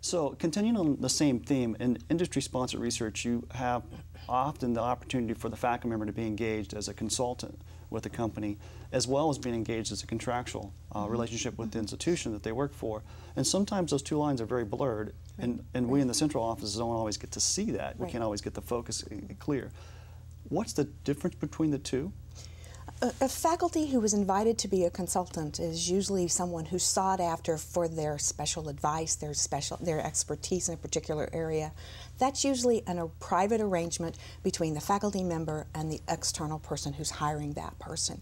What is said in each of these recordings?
So continuing on the same theme, in industry-sponsored research, you have often the opportunity for the faculty member to be engaged as a consultant with the company, as well as being engaged as a contractual uh, Mm-hmm. relationship with the institution that they work for. And sometimes those two lines are very blurred, and, and we in the central office don't always get to see that. We can't always get the focus uh, clear. What's the difference between the two? A, a faculty who is invited to be a consultant is usually someone who's sought after for their special advice, their special, their expertise in a particular area. That's usually an, a private arrangement between the faculty member and the external person who's hiring that person.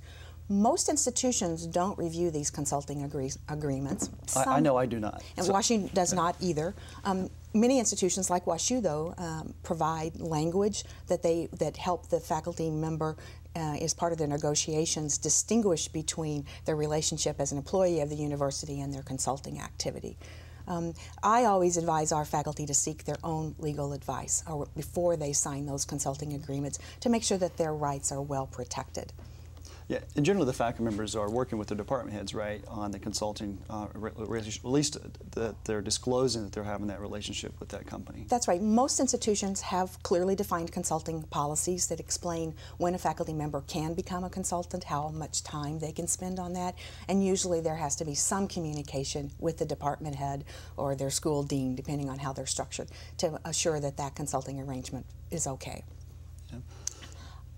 Most institutions don't review these consulting agree- agreements. I, I know I do not. and So- Washington does not either. Um, many institutions, like WashU, though, um, provide language that they that help the faculty member. Uh, as part of their negotiations, distinguish between their relationship as an employee of the university and their consulting activity. Um, I always advise our faculty to seek their own legal advice or before they sign those consulting agreements to make sure that their rights are well protected. Yeah, and generally the faculty members are working with the department heads, right, on the consulting, uh, re- at least that they're disclosing that they're having that relationship with that company. That's right. Most institutions have clearly defined consulting policies that explain when a faculty member can become a consultant, how much time they can spend on that, and usually there has to be some communication with the department head or their school dean, depending on how they're structured, to assure that that consulting arrangement is okay. Yeah.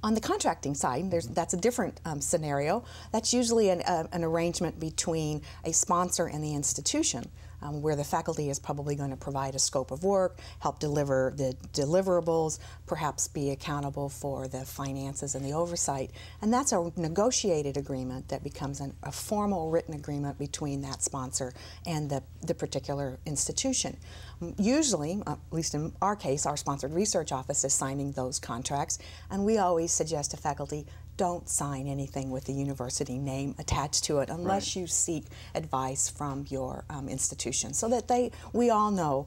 On the contracting side, there's, that's a different um, scenario. That's usually an, uh, an arrangement between a sponsor and the institution, um, where the faculty is probably going to provide a scope of work, help deliver the deliverables, perhaps be accountable for the finances and the oversight. And that's a negotiated agreement that becomes an, a formal written agreement between that sponsor and the, the particular institution. Usually, uh, at least in our case, our sponsored research office is signing those contracts, and we always suggest to faculty don't sign anything with the university name attached to it unless Right. you seek advice from your um, institution, so that they we all know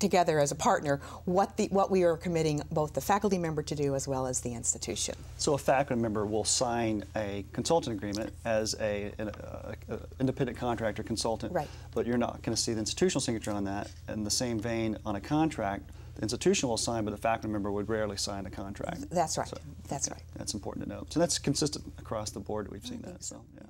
together as a partner what the what we are committing both the faculty member to do as well as the institution. So a faculty member will sign a consultant agreement as a, an a- a independent contractor consultant. Right. But you're not going to see the institutional signature on that. In the same vein, on a contract, the institution will sign, but the faculty member would rarely sign a contract. That's right. So, That's okay, right. That's important to note. So that's consistent across the board. We've seen that. So yeah.